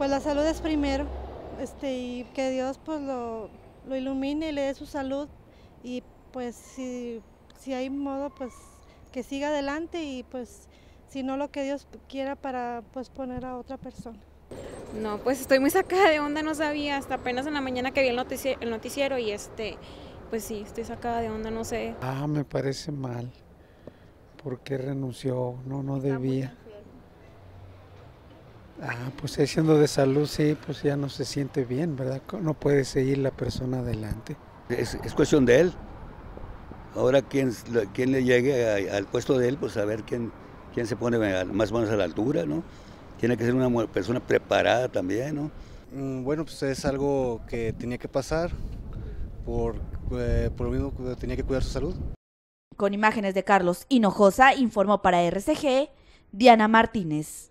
pues la salud es primero, este, y que Dios pues lo, lo ilumine y le dé su salud y pues si, si hay modo pues que siga adelante y pues si no lo que Dios quiera para pues poner a otra persona. No, pues estoy muy sacada de onda, no sabía, hasta apenas en la mañana que vi el noticiero, el noticiero y este, pues sí, estoy sacada de onda, no sé. Ah, me parece mal, porque renunció, no, no debía. Ah, pues siendo de salud, sí, pues ya no se siente bien, ¿verdad? No puede seguir la persona adelante. Es, es cuestión de él. Ahora, quien, quien le llegue a, al puesto de él, pues a ver quién, quién se pone más o menos a la altura, ¿no? Tiene que ser una persona preparada también, ¿no? Mm, bueno, pues es algo que tenía que pasar por, eh, por lo mismo que tenía que cuidar su salud. Con imágenes de Carlos Hinojosa, informó para RCG Diana Martínez.